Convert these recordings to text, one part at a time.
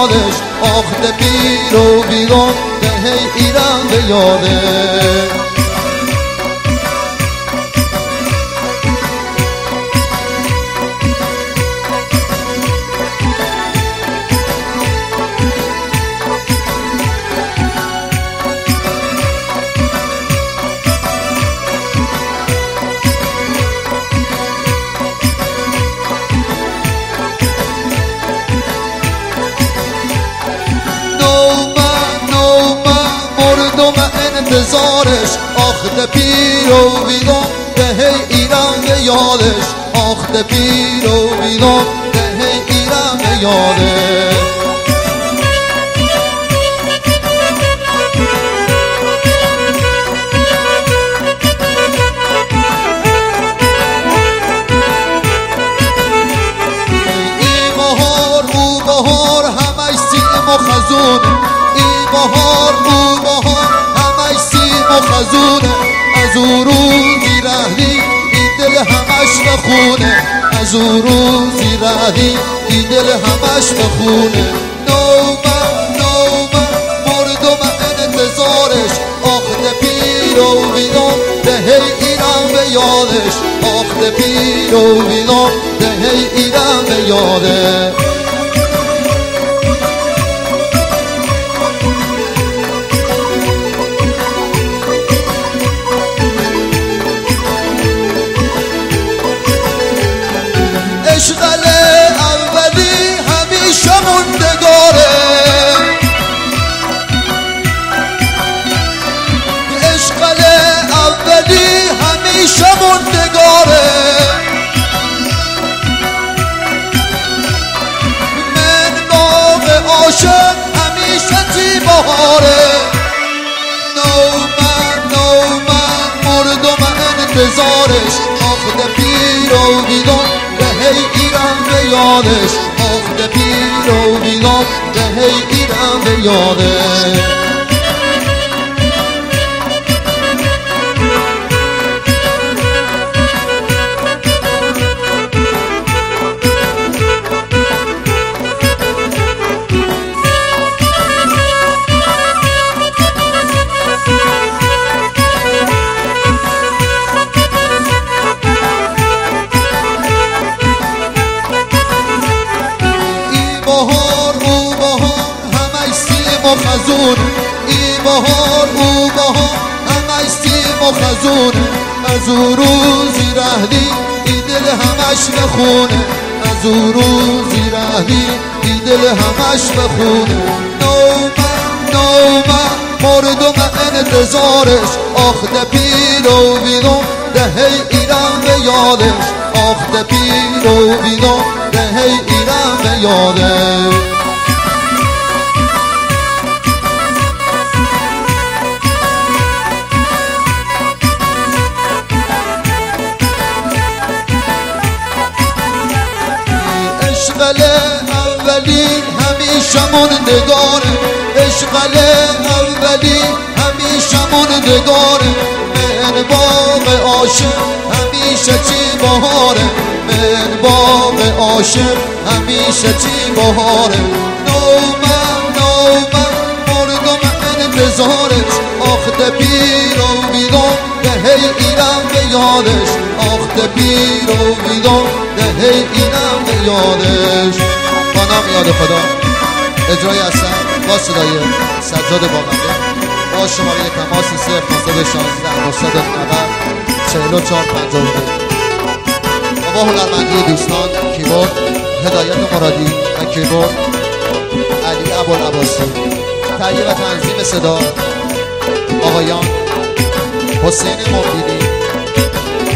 یادش آخ ده پیر و بیرون ده ایران به یادش آخت پیر و ویدان ده ایران به یادش. آخت پیر و ویدان ده ایران به یادش خزون. ای بهار او بهار. خزونه از او روزی رهلی این دل همش بخونه از او روزی رهلی این دل همش بخونه نومن نومن مردم انتظارش. آخت پیر و ویدان ده ایران به یادش. آخت پیر و ویدان ده ایران به یاده آخد پیر و بیدان هی ایران به یادش. آخت پیر و بیدان هی ایران به یادش. خزون ای بهار او بهار همش سیم و خزون. از او روزی رهلی ای دل همش بخونه از او روزی رهلی ای دل همش بخونه نومن نومن مردم انتظارش. آخت پیر و بیدون ده ایران به یادش. آخت پیر و بیدون ده ایران به یادش. اولی همیشه موندگاره اشغل اولی همیشه موندگاره من باغ عاشق همیشه چی بهاره من باغ عاشق همیشه چی بهاره نومن نومن مردم انتظارش آخت پیر و بیدان ده ایران به یادش. آخت پیر و بیدان ده ایران به یادش. نام یاد خدا. اجرای هستم با صدای سجاد باقنده با شماره تماس 0916 990 44 52 و با هنرمندی دوستان کیبورد هدایت مرادی و کیبورد علی ابوالعباسی. تهیه و تنظیم صدا آقایان حسین مبیدی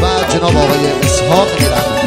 و جناب آقای اسحاق میرند